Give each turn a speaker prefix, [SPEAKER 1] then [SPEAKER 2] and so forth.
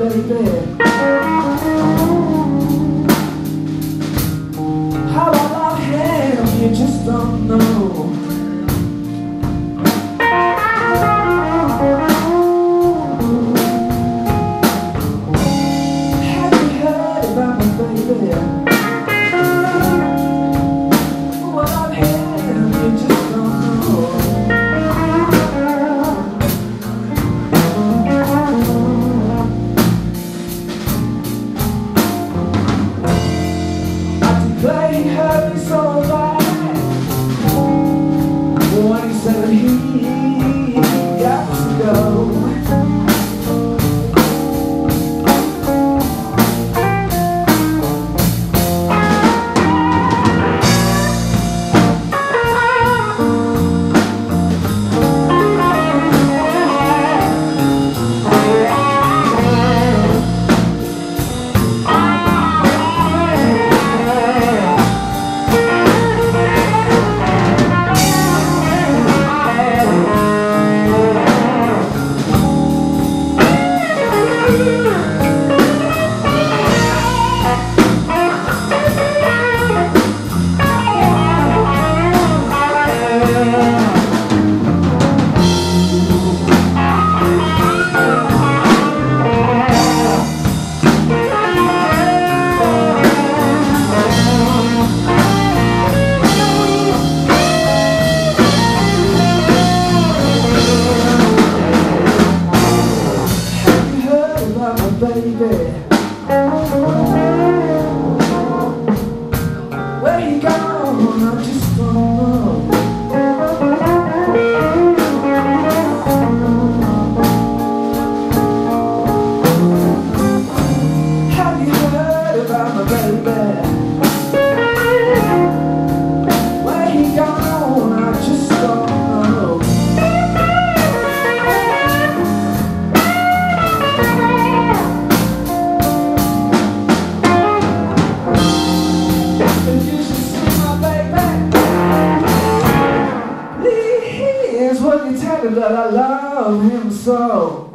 [SPEAKER 1] 对对。Tell me that I love him so